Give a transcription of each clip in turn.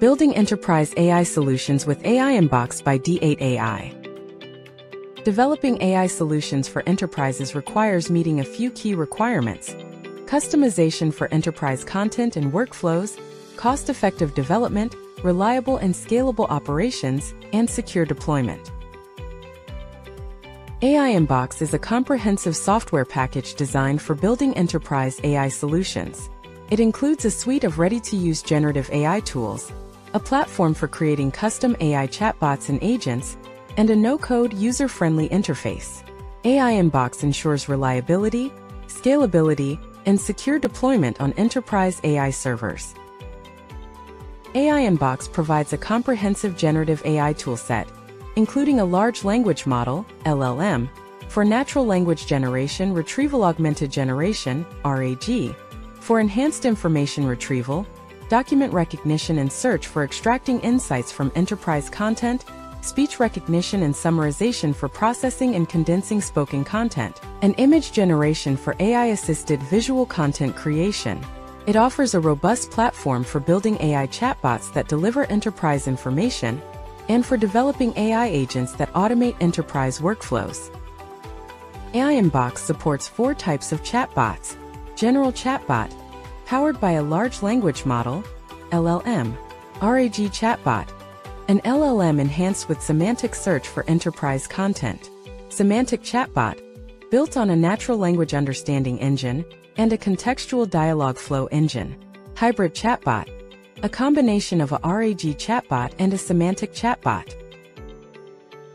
Building Enterprise AI Solutions with AIinBox by D8AI. Developing AI solutions for enterprises requires meeting a few key requirements. Customization for enterprise content and workflows, cost-effective development, reliable and scalable operations, and secure deployment. AIinBox is a comprehensive software package designed for building enterprise AI solutions. It includes a suite of ready-to-use generative AI tools, a platform for creating custom AI chatbots and agents, and a no-code user-friendly interface. AIinBox ensures reliability, scalability, and secure deployment on enterprise AI servers. AIinBox provides a comprehensive generative AI toolset, including a large language model, LLM, for natural language generation retrieval augmented generation, RAG, for enhanced information retrieval, document recognition and search for extracting insights from enterprise content, speech recognition and summarization for processing and condensing spoken content, and image generation for AI-assisted visual content creation. It offers a robust platform for building AI chatbots that deliver enterprise information and for developing AI agents that automate enterprise workflows. AIinBox supports four types of chatbots. General Chatbot, powered by a large language model, LLM, RAG chatbot, an LLM enhanced with semantic search for enterprise content, semantic chatbot, built on a natural language understanding engine and a contextual dialogue flow engine, hybrid chatbot, a combination of a RAG chatbot and a semantic chatbot.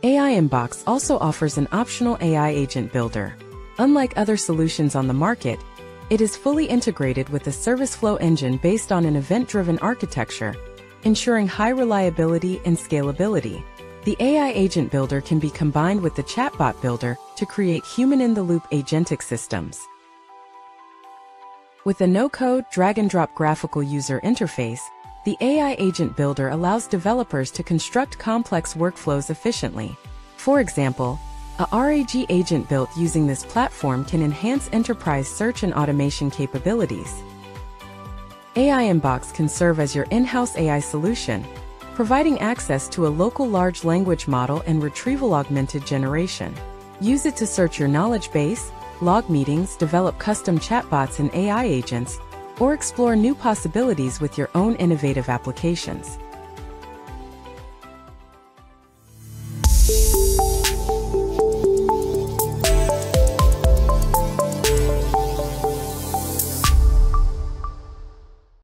AIinBox also offers an optional AI agent builder. Unlike other solutions on the market, it is fully integrated with the service flow engine based on an event-driven architecture, ensuring high reliability and scalability. The AI Agent Builder can be combined with the Chatbot Builder to create human-in-the-loop agentic systems. With a no-code, drag-and-drop graphical user interface, the AI Agent Builder allows developers to construct complex workflows efficiently. For example, a RAG agent built using this platform can enhance enterprise search and automation capabilities. AIinBox can serve as your in-house AI solution, providing access to a local large language model and retrieval augmented generation. Use it to search your knowledge base, log meetings, develop custom chatbots and AI agents, or explore new possibilities with your own innovative applications.